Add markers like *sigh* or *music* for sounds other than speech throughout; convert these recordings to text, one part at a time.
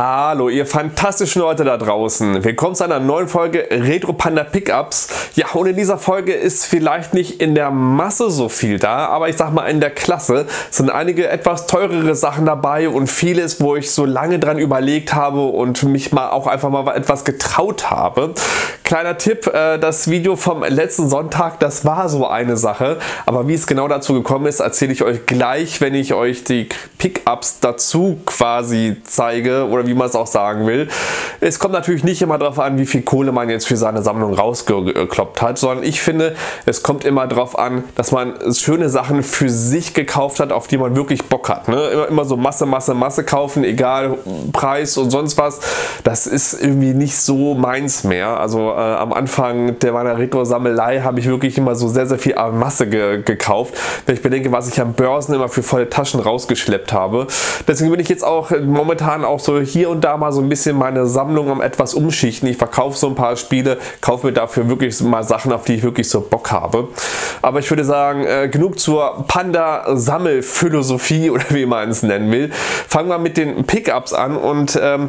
Hallo, ihr fantastischen Leute da draußen. Willkommen zu einer neuen Folge Retro Panda Pickups. Ja, und in dieser Folge ist vielleicht nicht in der Masse so viel da, aber ich sag mal in der Klasse sind einige etwas teurere Sachen dabei und vieles, wo ich so lange dran überlegt habe und mich mal auch einfach mal etwas getraut habe. Kleiner Tipp, äh, das Video vom letzten Sonntag, das war so eine Sache, aber wie es genau dazu gekommen ist, erzähle ich euch gleich, wenn ich euch die Pickups dazu quasi zeige oder wie man es auch sagen will. Es kommt natürlich nicht immer darauf an, wie viel Kohle man jetzt für seine Sammlung rausgekloppt hat, sondern ich finde, es kommt immer darauf an, dass man schöne Sachen für sich gekauft hat, auf die man wirklich Bock hat. Ne? Immer, immer so Masse, Masse, Masse kaufen, egal Preis und sonst was. Das ist irgendwie nicht so meins mehr. Also äh, am Anfang der meiner Retro-Sammelei habe ich wirklich immer so sehr, sehr viel Masse ge gekauft, wenn ich bedenke, was ich am Börsen immer für volle Taschen rausgeschleppt habe. Deswegen bin ich jetzt auch momentan auch so hier und da mal so ein bisschen meine Sammlung um etwas umschichten. Ich verkaufe so ein paar Spiele, kaufe mir dafür wirklich mal Sachen, auf die ich wirklich so Bock habe. Aber ich würde sagen, äh, genug zur Panda-Sammelphilosophie *laughs* oder wie man es nennen will. Fangen wir mit den Pickups an und ähm,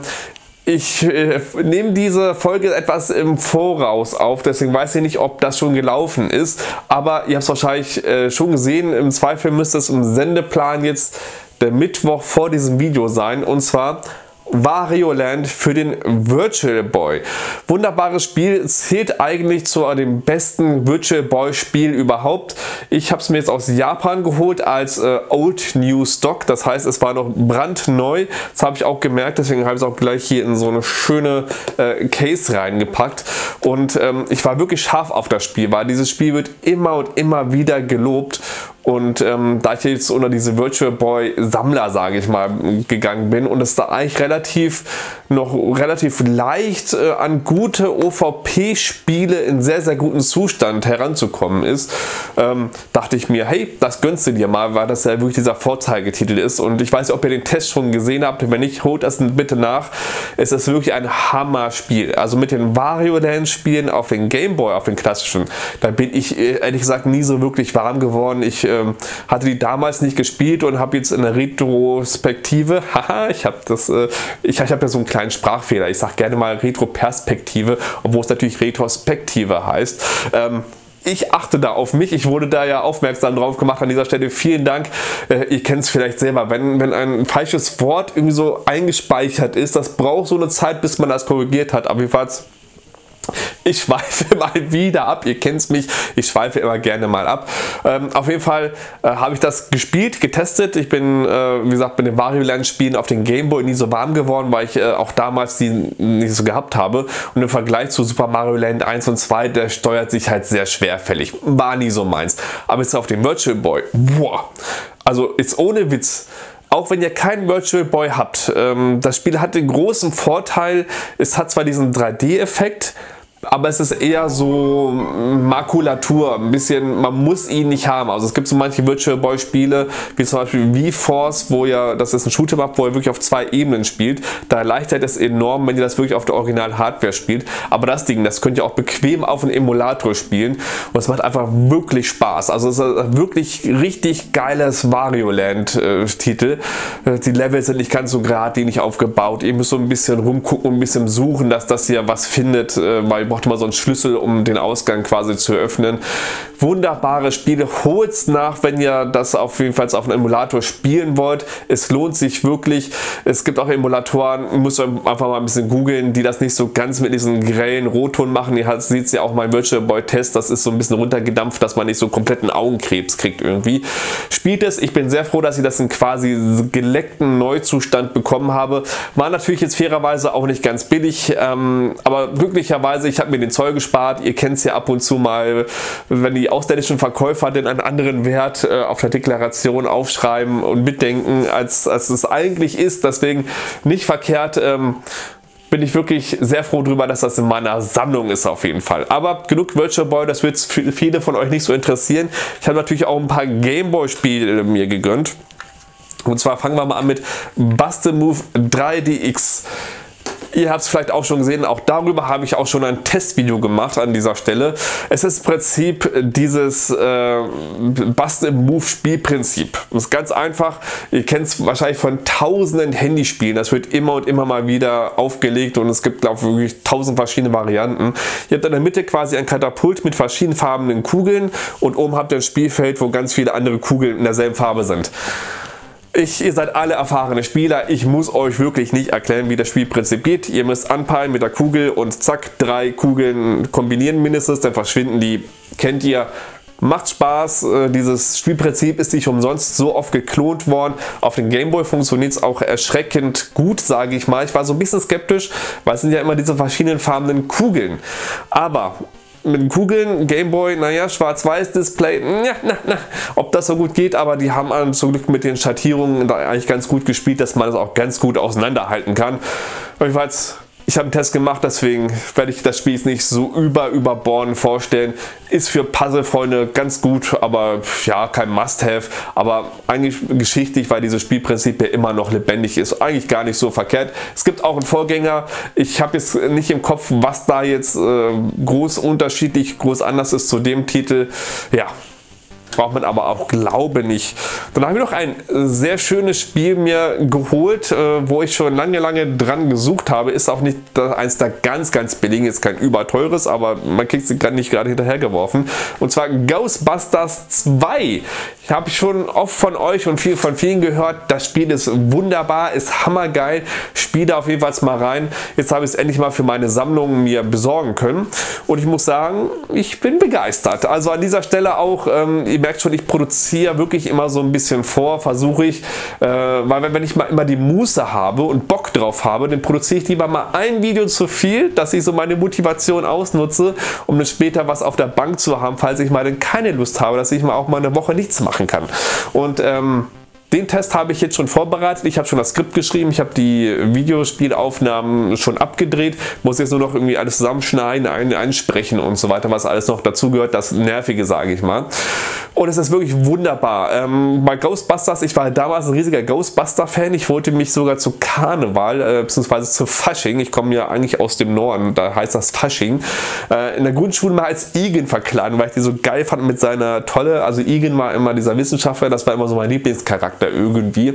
ich äh, nehme diese Folge etwas im Voraus auf, deswegen weiß ich nicht, ob das schon gelaufen ist. Aber ihr habt es wahrscheinlich äh, schon gesehen. Im Zweifel müsste es im Sendeplan jetzt der Mittwoch vor diesem Video sein. Und zwar Wario Land für den Virtual Boy. Wunderbares Spiel, zählt eigentlich zu dem besten Virtual Boy Spiel überhaupt. Ich habe es mir jetzt aus Japan geholt als äh, Old New Stock, das heißt es war noch brandneu. Das habe ich auch gemerkt, deswegen habe ich es auch gleich hier in so eine schöne äh, Case reingepackt. Und ähm, ich war wirklich scharf auf das Spiel, weil dieses Spiel wird immer und immer wieder gelobt und ähm, da ich jetzt unter diese Virtual Boy Sammler, sage ich mal, gegangen bin und es da eigentlich relativ noch relativ leicht äh, an gute OVP-Spiele in sehr, sehr gutem Zustand heranzukommen ist, ähm, dachte ich mir, hey, das gönnst du dir mal, weil das ja wirklich dieser Vorzeigetitel ist. Und ich weiß nicht, ob ihr den Test schon gesehen habt. Wenn nicht, holt das bitte nach. Es ist wirklich ein Hammer-Spiel. Also mit den Wario Land-Spielen auf den Game Boy, auf den klassischen, da bin ich äh, ehrlich gesagt nie so wirklich warm geworden. Ich ähm, hatte die damals nicht gespielt und habe jetzt in der Retrospektive, *laughs* haha, ich habe das, äh, ich, ich habe ja so einen kleinen Sprachfehler. Ich sage gerne mal Retroperspektive, obwohl es natürlich Retrospektive heißt. Ähm, ich achte da auf mich. Ich wurde da ja aufmerksam drauf gemacht an dieser Stelle. Vielen Dank. Äh, ihr kennt es vielleicht selber. Wenn, wenn ein falsches Wort irgendwie so eingespeichert ist, das braucht so eine Zeit, bis man das korrigiert hat. Aber jedenfalls ich schweife *laughs* mal wieder ab. Ihr kennt mich, ich schweife immer gerne mal ab. Ähm, auf jeden Fall äh, habe ich das gespielt, getestet. Ich bin, äh, wie gesagt, mit den Wario Land Spielen auf den Game Boy nie so warm geworden, weil ich äh, auch damals die nicht so gehabt habe. Und im Vergleich zu Super Mario Land 1 und 2, der steuert sich halt sehr schwerfällig. War nie so meins. Aber jetzt auf dem Virtual Boy, boah. Also ist ohne Witz auch wenn ihr keinen Virtual Boy habt, ähm, das Spiel hat den großen Vorteil, es hat zwar diesen 3D-Effekt, aber es ist eher so Makulatur, ein bisschen, man muss ihn nicht haben. Also es gibt so manche Virtual Boy Spiele, wie zum Beispiel V-Force, wo ja, das ist ein Shoot'em wo er wirklich auf zwei Ebenen spielt. Da erleichtert es enorm, wenn ihr das wirklich auf der Original Hardware spielt. Aber das Ding, das könnt ihr auch bequem auf einem Emulator spielen und es macht einfach wirklich Spaß. Also es ist ein wirklich richtig geiles Wario Land Titel. Äh, die Level sind nicht ganz so geradlinig aufgebaut. Ihr müsst so ein bisschen rumgucken ein bisschen suchen, dass das hier was findet, äh, weil braucht immer so einen Schlüssel, um den Ausgang quasi zu öffnen. Wunderbare Spiele, holt's nach, wenn ihr das auf jeden Fall auf einem Emulator spielen wollt. Es lohnt sich wirklich. Es gibt auch Emulatoren, müsst ihr einfach mal ein bisschen googeln, die das nicht so ganz mit diesem grellen Rotton machen. Ihr seht ja auch mein Virtual Boy Test, das ist so ein bisschen runtergedampft, dass man nicht so kompletten Augenkrebs kriegt irgendwie. Spielt es, ich bin sehr froh, dass ich das in quasi geleckten Neuzustand bekommen habe. War natürlich jetzt fairerweise auch nicht ganz billig, ähm, aber glücklicherweise, ich ich habe mir den Zoll gespart. Ihr kennt es ja ab und zu mal, wenn die ausländischen Verkäufer den einen anderen Wert äh, auf der Deklaration aufschreiben und mitdenken, als, als es eigentlich ist. Deswegen nicht verkehrt. Ähm, bin ich wirklich sehr froh darüber, dass das in meiner Sammlung ist auf jeden Fall. Aber genug Virtual Boy, das wird viele von euch nicht so interessieren. Ich habe natürlich auch ein paar Gameboy-Spiele mir gegönnt. Und zwar fangen wir mal an mit Bustle Move 3DX. Ihr habt es vielleicht auch schon gesehen, auch darüber habe ich auch schon ein Testvideo gemacht an dieser Stelle. Es ist im Prinzip dieses äh, Bust-Move-Spielprinzip. Das ist ganz einfach. Ihr kennt es wahrscheinlich von tausenden Handyspielen. Das wird immer und immer mal wieder aufgelegt und es gibt, glaube ich, wirklich tausend verschiedene Varianten. Ihr habt in der Mitte quasi ein Katapult mit verschiedenfarbenen Kugeln und oben habt ihr ein Spielfeld, wo ganz viele andere Kugeln in derselben Farbe sind. Ich, ihr seid alle erfahrene Spieler. Ich muss euch wirklich nicht erklären, wie das Spielprinzip geht. Ihr müsst anpeilen mit der Kugel und zack, drei Kugeln kombinieren mindestens, dann verschwinden die. Kennt ihr? Macht Spaß, äh, dieses Spielprinzip ist nicht umsonst so oft geklont worden. Auf dem Gameboy funktioniert es auch erschreckend gut, sage ich mal. Ich war so ein bisschen skeptisch, weil es sind ja immer diese verschiedenen farbenen Kugeln. Aber mit den Kugeln, Gameboy, naja, Schwarz-Weiß-Display, na, na, na, ob das so gut geht, aber die haben zum Glück mit den Schattierungen da eigentlich ganz gut gespielt, dass man das auch ganz gut auseinanderhalten kann. Jedenfalls ich habe einen Test gemacht, deswegen werde ich das Spiel jetzt nicht so über überborn vorstellen. Ist für Puzzle-Freunde ganz gut, aber ja, kein Must-Have. Aber eigentlich geschichtlich, weil dieses Spielprinzip ja immer noch lebendig ist, eigentlich gar nicht so verkehrt. Es gibt auch einen Vorgänger. Ich habe jetzt nicht im Kopf, was da jetzt äh, groß unterschiedlich, groß anders ist zu dem Titel. Ja, braucht man aber auch Glaube nicht. Dann habe ich noch ein sehr schönes Spiel mir geholt, äh, wo ich schon lange, lange dran gesucht habe. Ist auch nicht eins der ganz, ganz billigen, ist kein überteures, aber man kriegt sie nicht gerade hinterhergeworfen. Und zwar Ghostbusters 2. Habe ich schon oft von euch und viel von vielen gehört. Das Spiel ist wunderbar, ist hammergeil. Spiel da auf jeden Fall mal rein. Jetzt habe ich es endlich mal für meine Sammlung mir besorgen können. Und ich muss sagen, ich bin begeistert. Also an dieser Stelle auch, ähm, ihr merkt schon, ich produziere wirklich immer so ein bisschen vor, versuche ich, äh, weil wenn ich mal immer die Muße habe und Bock drauf habe, dann produziere ich lieber mal ein Video zu viel, dass ich so meine Motivation ausnutze, um dann später was auf der Bank zu haben, falls ich mal dann keine Lust habe, dass ich mal auch mal eine Woche nichts machen kann. Und ähm, den Test habe ich jetzt schon vorbereitet. Ich habe schon das Skript geschrieben. Ich habe die Videospielaufnahmen schon abgedreht. Muss jetzt nur noch irgendwie alles zusammenschneiden, ein, einsprechen und so weiter, was alles noch dazugehört. Das Nervige, sage ich mal. Und es ist wirklich wunderbar. Ähm, bei Ghostbusters, ich war damals ein riesiger Ghostbuster-Fan. Ich wollte mich sogar zu Karneval, äh, beziehungsweise zu Fasching, ich komme ja eigentlich aus dem Norden, da heißt das Fasching, äh, in der Grundschule mal als Igen verkleiden, weil ich die so geil fand mit seiner tolle, also Igen war immer dieser Wissenschaftler, das war immer so mein Lieblingscharakter. Charakter irgendwie.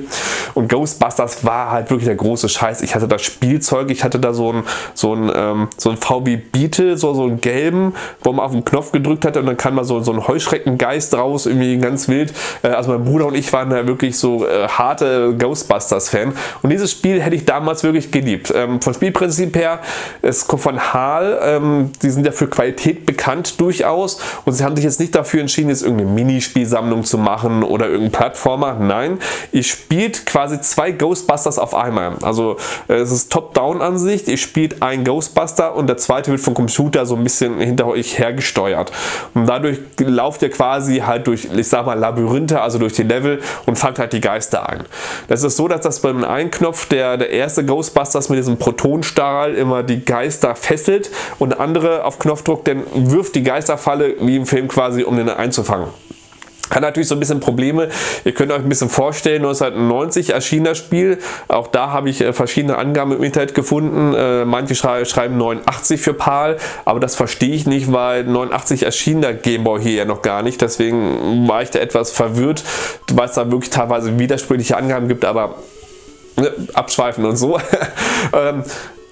Und Ghostbusters war halt wirklich der große Scheiß. Ich hatte da Spielzeug, ich hatte da so ein, so ein, ähm, so ein VW Beetle, so, so einen gelben, wo man auf den Knopf gedrückt hatte und dann kam mal so, so ein Heuschreckengeist raus, irgendwie ganz wild. Äh, also mein Bruder und ich waren da wirklich so äh, harte Ghostbusters-Fan. Und dieses Spiel hätte ich damals wirklich geliebt. Ähm, vom Spielprinzip her, es kommt von HAL, ähm, die sind ja für Qualität bekannt durchaus und sie haben sich jetzt nicht dafür entschieden, jetzt irgendeine Minispielsammlung zu machen oder irgendeinen Plattformer. Nein, Ihr spielt quasi zwei Ghostbusters auf einmal. Also äh, es ist Top-Down-Ansicht. Ihr spielt einen Ghostbuster und der zweite wird vom Computer so ein bisschen hinter euch hergesteuert. Und dadurch lauft ihr quasi halt durch, ich sag mal, Labyrinthe, also durch die Level und fangt halt die Geister ein. Das ist so, dass das beim einen Knopf der, der erste Ghostbusters mit diesem Protonstrahl immer die Geister fesselt und der andere auf Knopfdruck dann wirft die Geisterfalle wie im Film quasi, um den einzufangen. Hat natürlich so ein bisschen Probleme. Ihr könnt euch ein bisschen vorstellen, 1990 erschien das Spiel. Auch da habe ich äh, verschiedene Angaben im Internet gefunden. Äh, manche schreiben 89 für PAL, aber das verstehe ich nicht, weil 89 erschien der Gameboy hier ja noch gar nicht. Deswegen war ich da etwas verwirrt, weil es da wirklich teilweise widersprüchliche Angaben gibt, aber ne, abschweifen und so. *laughs*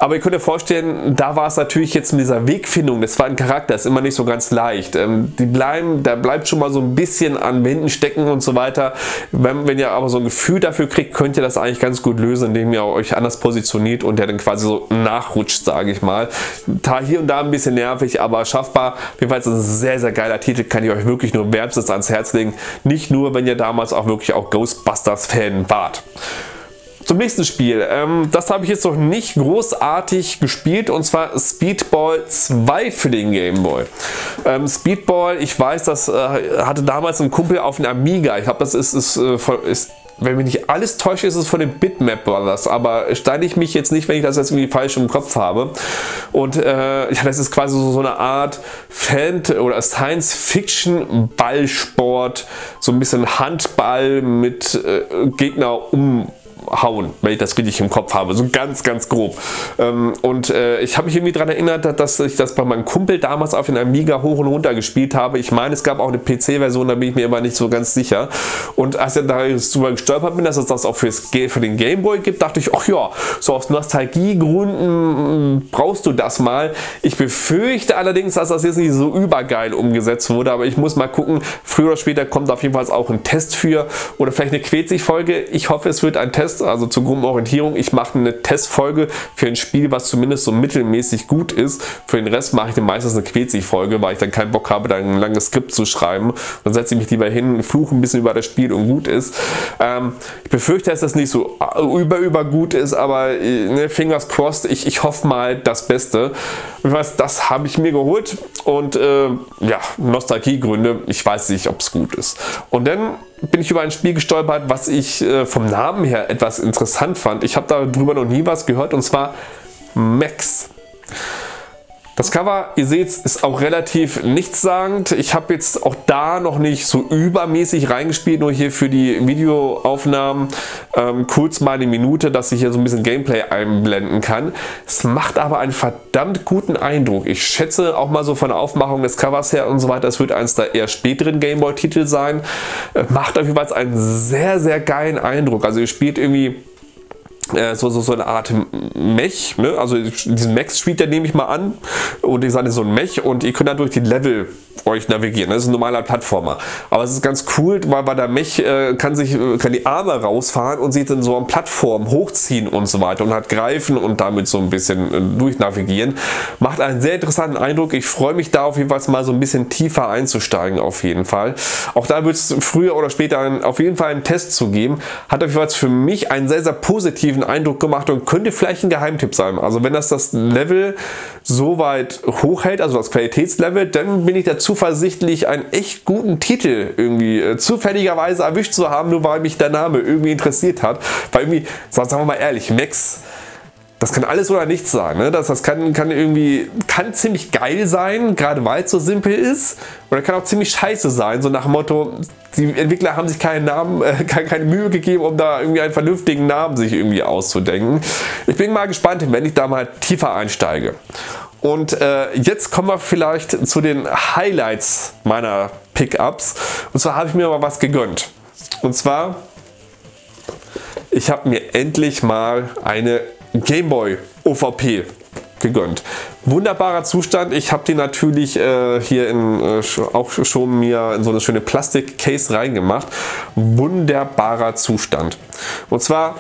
Aber ihr könnt euch vorstellen, da war es natürlich jetzt mit dieser Wegfindung des zweiten Charakters immer nicht so ganz leicht. Ähm, die bleiben, da bleibt schon mal so ein bisschen an Wänden stecken und so weiter. Wenn, wenn ihr aber so ein Gefühl dafür kriegt, könnt ihr das eigentlich ganz gut lösen, indem ihr euch anders positioniert und der dann quasi so nachrutscht, sage ich mal. Da hier und da ein bisschen nervig, aber schaffbar. Jedenfalls ein sehr, sehr geiler Titel, kann ich euch wirklich nur wärmstens ans Herz legen. Nicht nur, wenn ihr damals auch wirklich auch Ghostbusters-Fan wart. Zum nächsten Spiel. Ähm, das habe ich jetzt noch nicht großartig gespielt und zwar Speedball 2 für den Game Boy. Ähm, Speedball, ich weiß, das äh, hatte damals ein Kumpel auf den Amiga. Ich glaube, das ist, ist, äh, ist wenn mich nicht alles täuscht, ist es von den Bitmap Brothers, aber steine ich mich jetzt nicht, wenn ich das jetzt irgendwie falsch im Kopf habe. Und äh, ja, das ist quasi so, so eine Art Fan- oder Science-Fiction-Ballsport, so ein bisschen Handball mit äh, Gegner um hauen, wenn ich das richtig im Kopf habe. So ganz, ganz grob. Ähm, und äh, ich habe mich irgendwie daran erinnert, dass ich das bei meinem Kumpel damals auf den Amiga hoch und runter gespielt habe. Ich meine, es gab auch eine PC-Version, da bin ich mir immer nicht so ganz sicher. Und als ich da drüber gestolpert bin, dass es das auch fürs, für den Gameboy gibt, dachte ich, ach ja, so aus Nostalgiegründen mm, brauchst du das mal. Ich befürchte allerdings, dass das jetzt nicht so übergeil umgesetzt wurde, aber ich muss mal gucken. Früher oder später kommt auf jeden Fall auch ein Test für oder vielleicht eine Quetzig-Folge. Ich hoffe, es wird ein Test, also zur Grundorientierung. Ich mache eine Testfolge für ein Spiel, was zumindest so mittelmäßig gut ist. Für den Rest mache ich dann meistens eine Quetzig-Folge, weil ich dann keinen Bock habe, da ein langes Skript zu schreiben. Dann setze ich mich lieber hin, fluche ein bisschen über das Spiel und gut ist. Ähm, ich befürchte, dass das nicht so über über gut ist, aber äh, ne, fingers crossed. Ich, ich hoffe mal das Beste. Ich weiß, das habe ich mir geholt und äh, ja, Nostalgiegründe. Ich weiß nicht, ob es gut ist. Und dann bin ich über ein Spiel gestolpert, was ich äh, vom Namen her etwas interessant fand. Ich habe darüber noch nie was gehört und zwar Max. Das Cover, ihr seht, ist auch relativ nichtssagend. Ich habe jetzt auch da noch nicht so übermäßig reingespielt, nur hier für die Videoaufnahmen ähm, kurz mal eine Minute, dass ich hier so ein bisschen Gameplay einblenden kann. Es macht aber einen verdammt guten Eindruck. Ich schätze auch mal so von der Aufmachung des Covers her und so weiter, es wird eins der eher späteren Gameboy-Titel sein. Äh, macht auf jeden Fall einen sehr, sehr geilen Eindruck. Also ihr spielt irgendwie äh, so, so, so eine Art Mech, ne? also diesen der nehme ich mal an und ich sage so ein Mech und ihr könnt dann durch die Level euch navigieren. Das ist ein normaler Plattformer. Aber es ist ganz cool, weil bei der Mech äh, kann sich äh, kann die Arme rausfahren und sich dann so an Plattformen hochziehen und so weiter und hat greifen und damit so ein bisschen äh, durchnavigieren. Macht einen sehr interessanten Eindruck. Ich freue mich da auf jeden Fall mal so ein bisschen tiefer einzusteigen auf jeden Fall. Auch da wird es früher oder später einen, auf jeden Fall einen Test zu geben. Hat auf jeden Fall für mich einen sehr, sehr positiven Eindruck gemacht und könnte vielleicht ein Geheimtipp sein. Also wenn das das Level so weit hochhält, also das Qualitätslevel, dann bin ich dazu zuversichtlich, einen echt guten Titel irgendwie äh, zufälligerweise erwischt zu haben, nur weil mich der Name irgendwie interessiert hat. Weil irgendwie, sagen wir mal ehrlich, Max das kann alles oder nichts sein. Ne? Das, das kann, kann irgendwie kann ziemlich geil sein, gerade weil es so simpel ist. Oder kann auch ziemlich scheiße sein, so nach dem Motto, die Entwickler haben sich keinen Namen, äh, *laughs* keine Mühe gegeben, um da irgendwie einen vernünftigen Namen sich irgendwie auszudenken. Ich bin mal gespannt, wenn ich da mal tiefer einsteige. Und äh, jetzt kommen wir vielleicht zu den Highlights meiner Pickups. Und zwar habe ich mir mal was gegönnt. Und zwar, ich habe mir endlich mal eine Gameboy OVP gegönnt. Wunderbarer Zustand. Ich habe die natürlich äh, hier in, äh, auch schon mir in so eine schöne Plastik-Case reingemacht. Wunderbarer Zustand. Und zwar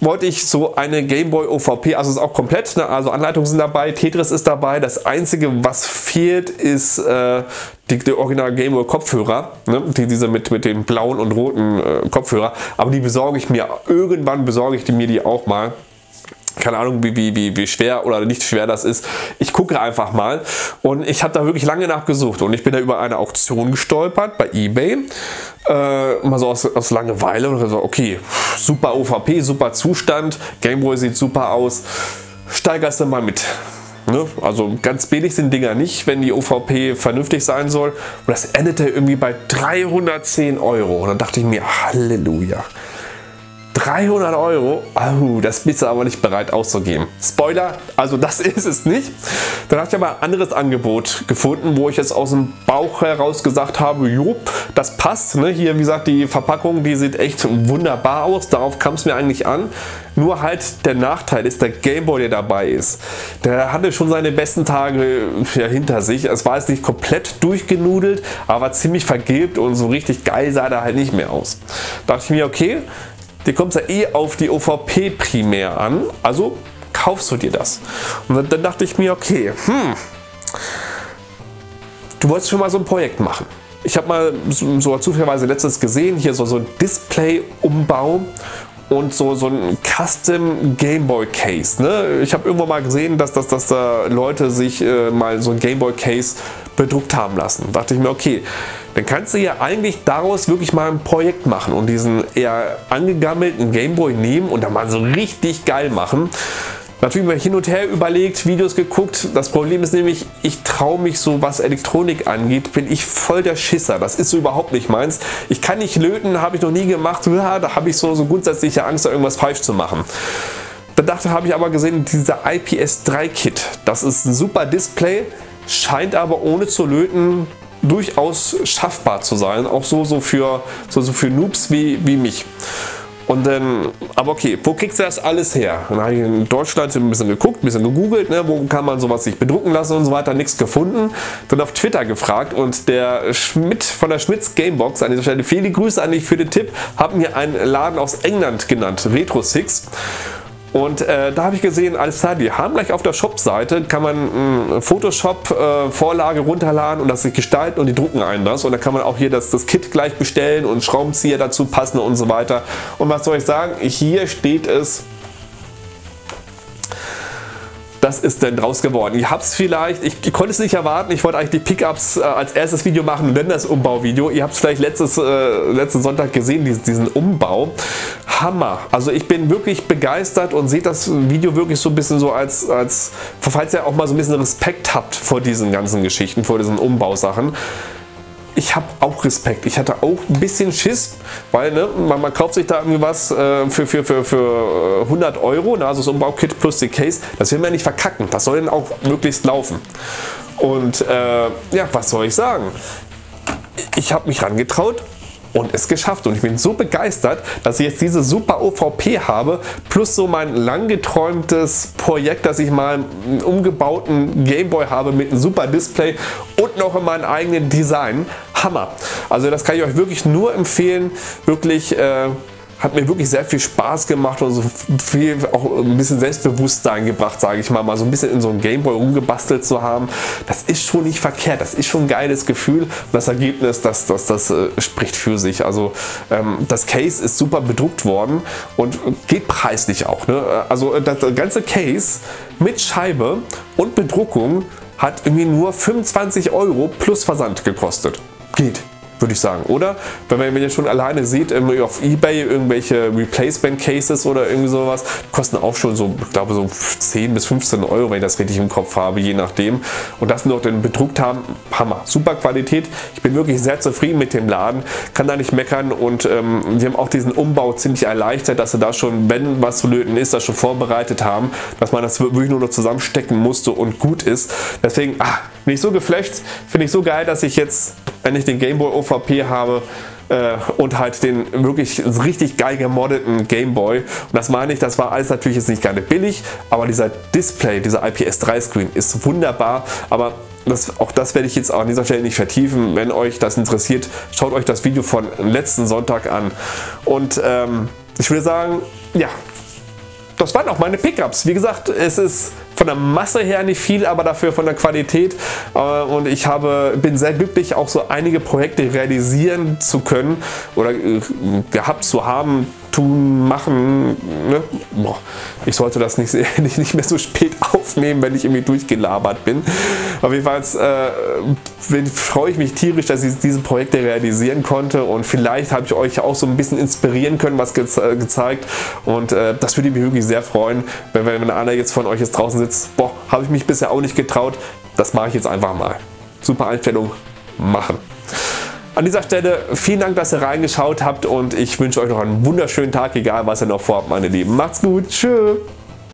wollte ich so eine Game Boy OVP, also ist auch komplett, ne? also Anleitungen sind dabei, Tetris ist dabei. Das einzige, was fehlt, ist äh, die, die original Game Boy Kopfhörer, ne? die, diese mit, mit dem blauen und roten äh, Kopfhörer. Aber die besorge ich mir, irgendwann besorge ich mir die auch mal keine Ahnung, wie, wie, wie, schwer oder nicht schwer das ist. Ich gucke einfach mal und ich habe da wirklich lange nachgesucht und ich bin da über eine Auktion gestolpert bei eBay. Äh, mal so aus, aus Langeweile und so, okay, super OVP, super Zustand, Gameboy sieht super aus, steigerst du mal mit. Ne? Also ganz billig sind Dinger nicht, wenn die OVP vernünftig sein soll. Und das endete irgendwie bei 310 Euro. Und dann dachte ich mir, Halleluja. 300 Euro, oh, das bist du aber nicht bereit auszugeben. Spoiler, also das *laughs* ist es nicht. Dann habe ich aber ein anderes Angebot gefunden, wo ich jetzt aus dem Bauch heraus gesagt habe, jo, das passt. Ne? Hier, wie gesagt, die Verpackung, die sieht echt wunderbar aus. Darauf kam es mir eigentlich an. Nur halt der Nachteil ist der Gameboy, der dabei ist. Der hatte schon seine besten Tage ja, hinter sich. Es war jetzt nicht komplett durchgenudelt, aber ziemlich vergilbt und so richtig geil sah der halt nicht mehr aus. Da dachte ich mir, okay, dir kommt es ja eh auf die OVP primär an, also kaufst du dir das. Und dann dachte ich mir, okay, hm, du wolltest schon mal so ein Projekt machen. Ich habe mal so, so zufälligerweise letztes gesehen, hier so, so ein Display-Umbau und so, so ein Custom Gameboy Case. Ne? Ich habe irgendwo mal gesehen, dass, dass, dass da Leute sich äh, mal so ein Gameboy Case bedruckt haben lassen. Da dachte ich mir, okay, dann kannst du ja eigentlich daraus wirklich mal ein Projekt machen und diesen eher angegammelten Gameboy nehmen und dann mal so richtig geil machen. Natürlich mal hin und her überlegt, Videos geguckt. Das Problem ist nämlich, ich traue mich so, was Elektronik angeht, bin ich voll der Schisser. Das ist so überhaupt nicht meins. Ich kann nicht löten, habe ich noch nie gemacht. Ja, da habe ich so, so grundsätzliche Angst, da irgendwas falsch zu machen. Dann dachte, habe ich aber gesehen, dieser IPS3-Kit, das ist ein super Display, scheint aber ohne zu löten durchaus schaffbar zu sein. Auch so, so, für, so, so für Noobs wie, wie mich. Und dann, aber okay, wo kriegst du das alles her? dann habe ich in Deutschland ein bisschen geguckt, ein bisschen gegoogelt, ne, wo kann man sowas sich bedrucken lassen und so weiter, nichts gefunden. Dann auf Twitter gefragt und der Schmidt von der Schmitz Gamebox, an dieser Stelle viele Grüße an dich für den Tipp, hat mir einen Laden aus England genannt, Retro Six. Und äh, da habe ich gesehen, die haben gleich auf der Shop-Seite, kann man eine Photoshop-Vorlage äh, runterladen und das sich gestalten und die drucken einen das. Und da kann man auch hier das, das Kit gleich bestellen und Schraubenzieher dazu passen und so weiter. Und was soll ich sagen? Hier steht es das ist denn draus geworden. Ich habe es vielleicht, ich, ich, konnte es nicht erwarten, ich wollte eigentlich die Pickups äh, als erstes Video machen und dann das Umbauvideo. Ihr habt es vielleicht letztes, äh, letzten Sonntag gesehen, diesen, diesen, Umbau. Hammer. Also ich bin wirklich begeistert und seht das Video wirklich so ein bisschen so als, als falls ihr auch mal so ein bisschen Respekt habt vor diesen ganzen Geschichten, vor diesen Umbausachen ich habe auch Respekt. Ich hatte auch ein bisschen Schiss, weil ne, man, man kauft sich da irgendwie was äh, für, für, für, für 100 äh, Euro, ne, also das Umbaukit plus die Case. Das will man nicht verkacken. Das soll dann auch möglichst laufen. Und äh, ja, was soll ich sagen? Ich habe mich rangetraut und es geschafft. Und ich bin so begeistert, dass ich jetzt diese super OVP habe, plus so mein lang geträumtes Projekt, dass ich mal einen umgebauten Gameboy habe mit einem super Display und noch in meinem eigenen Design. Hammer. Also das kann ich euch wirklich nur empfehlen, wirklich äh, hat mir wirklich sehr viel Spaß gemacht und so viel auch ein bisschen Selbstbewusstsein gebracht, sage ich mal, mal so ein bisschen in so einem Gameboy rumgebastelt zu haben. Das ist schon nicht verkehrt, das ist schon ein geiles Gefühl. Das Ergebnis, das, das, das äh, spricht für sich. Also ähm, das Case ist super bedruckt worden und geht preislich auch. Ne? Also das ganze Case mit Scheibe und Bedruckung hat irgendwie nur 25 Euro plus Versand gekostet. Geht würde ich sagen. Oder wenn, man, ihr schon alleine seht, auf Ebay irgendwelche Replacement Cases oder irgendwie sowas, kosten auch schon so, ich glaube so 10 bis 15 Euro, wenn ich das richtig im Kopf habe, je nachdem. Und das noch dann bedruckt haben, Hammer. Super Qualität. Ich bin wirklich sehr zufrieden mit dem Laden, kann da nicht meckern und ähm, wir haben auch diesen Umbau ziemlich erleichtert, dass sie da schon, wenn was zu löten ist, das schon vorbereitet haben, dass man das wirklich nur noch zusammenstecken musste und gut ist. Deswegen, ah, bin ich so geflasht, finde ich so geil, dass ich jetzt wenn ich den Gameboy OVP habe äh, und halt den wirklich richtig geil gemoddeten Gameboy. Und das meine ich, das war alles natürlich jetzt nicht gerade billig, aber dieser Display, dieser IPS3 Screen ist wunderbar, aber das, auch das werde ich jetzt an dieser Stelle nicht vertiefen. Wenn euch das interessiert, schaut euch das Video von letzten Sonntag an. Und ähm, ich würde sagen, ja, das waren auch meine Pickups. Wie gesagt, es ist von der Masse her nicht viel, aber dafür von der Qualität. Äh, und ich habe, bin sehr glücklich, auch so einige Projekte realisieren zu können oder äh, gehabt zu haben, tun, machen. Ne? Boah, ich sollte das nicht, *laughs* nicht, mehr so spät aufnehmen, wenn ich irgendwie durchgelabert bin. Auf jeden Fall äh, freue ich mich tierisch, dass ich diese Projekte realisieren konnte und vielleicht habe ich euch auch so ein bisschen inspirieren können, was ge äh, gezeigt und äh, das würde mich wirklich sehr freuen, wenn, wenn einer jetzt von euch jetzt draußen sitzt, boah, habe ich mich bisher auch nicht getraut, das mache ich jetzt einfach mal. Super Einstellung, machen. An dieser Stelle vielen Dank, dass ihr reingeschaut habt und ich wünsche euch noch einen wunderschönen Tag, egal was ihr noch vorhabt, meine Lieben. Macht's gut, tschüss.